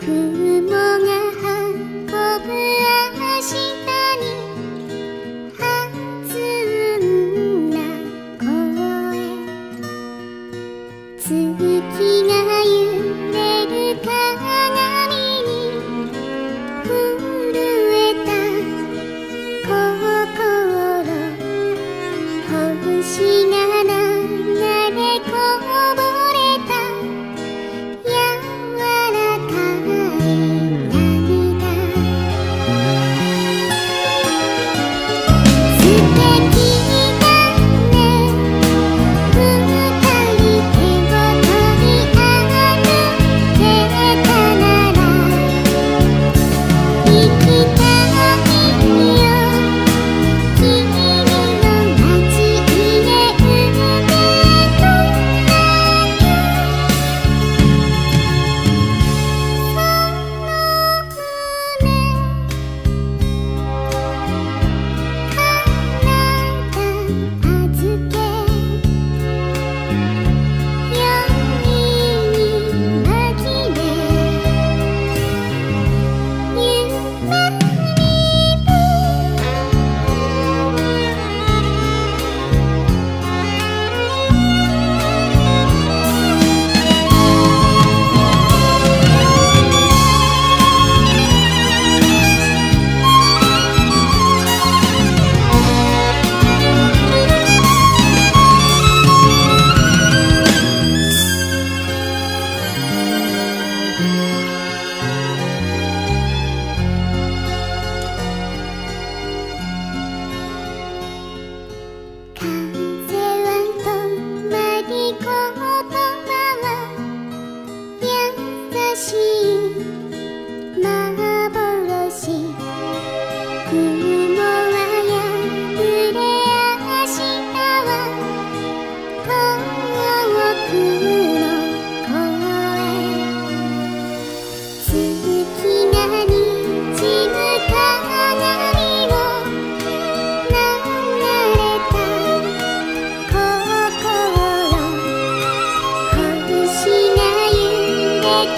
雲が運ぶ明日にしならないこ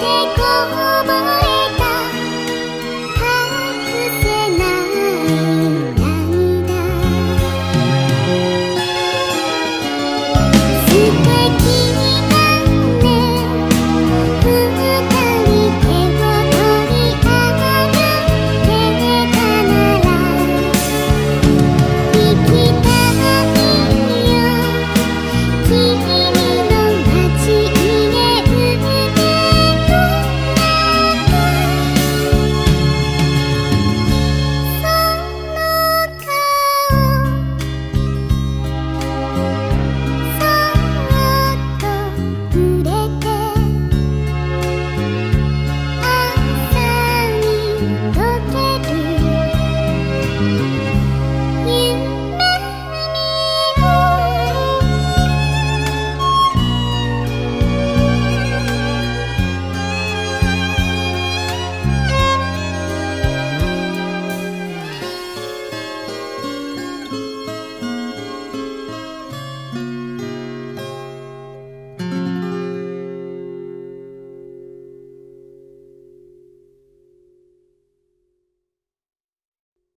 ぼれ